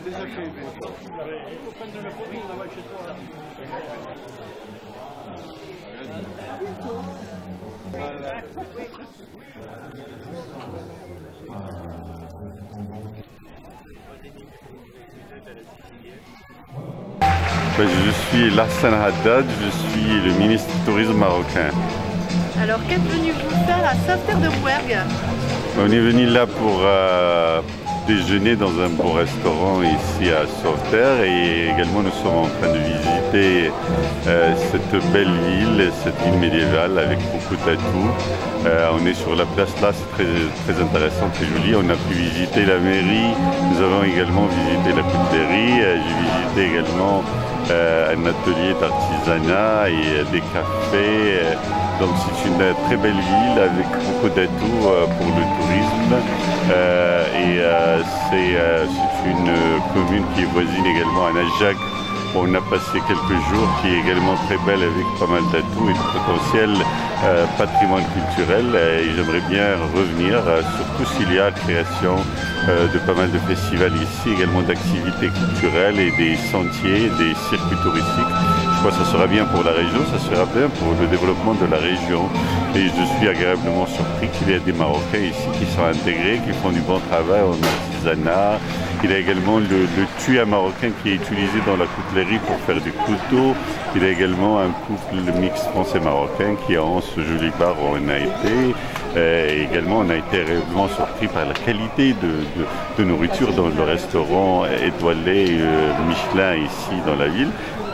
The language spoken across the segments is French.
déjà fait. Il faut prendre de la photo, on la va chez toi. Voilà. Ben, je suis Larsan Haddad, je suis le ministre du Tourisme marocain. Alors, qu'êtes venu vous faire à Sauveterre de Rouergue On est venu là pour euh, déjeuner dans un beau restaurant ici à Sauveterre et également nous sommes en train de visiter euh, cette belle ville, cette ville médiévale avec beaucoup d'atouts. Euh, on est sur la place là, c'est très, intéressant, très joli. On a pu visiter la mairie, nous avons également visité la coutellerie, j'ai visité également un atelier d'artisanat et des cafés. Donc c'est une très belle ville avec beaucoup d'atouts pour le tourisme. et c'est une commune qui est voisine également à Najac. On a passé quelques jours qui est également très belle avec pas mal d'atouts et de potentiel euh, patrimoine culturel. Et j'aimerais bien revenir, euh, surtout s'il y a création euh, de pas mal de festivals ici, également d'activités culturelles et des sentiers, des circuits touristiques. Ça sera bien pour la région, ça sera bien pour le développement de la région. Et je suis agréablement surpris qu'il y ait des Marocains ici qui sont intégrés, qui font du bon travail en artisanat. Il y a également le, le tuya marocain qui est utilisé dans la coutellerie pour faire du couteau. Il y a également un couple mix français-marocain qui a ce joli bar où on a été. Et également, on a été réellement surpris par la qualité de, nourriture dans le restaurant étoilé euh, Michelin ici dans la ville.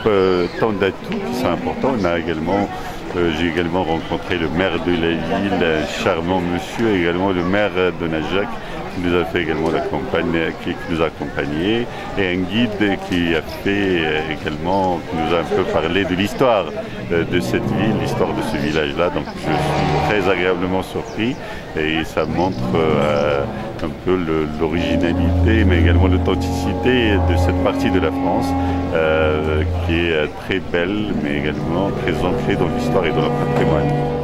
Euh, tant d'atouts qui sont. On a également euh, j'ai également rencontré le maire de la ville, un charmant monsieur, également le maire de Najac, qui nous a fait également qui, nous a accompagnés, et un guide qui a fait euh, également, qui nous a un peu parlé de l'histoire euh, de cette ville, l'histoire de ce village-là. Donc je suis très agréablement surpris et ça montre un peu l'originalité, mais également l'authenticité de cette partie de la France qui est très belle, mais également très ancrée dans l'histoire et dans le patrimoine.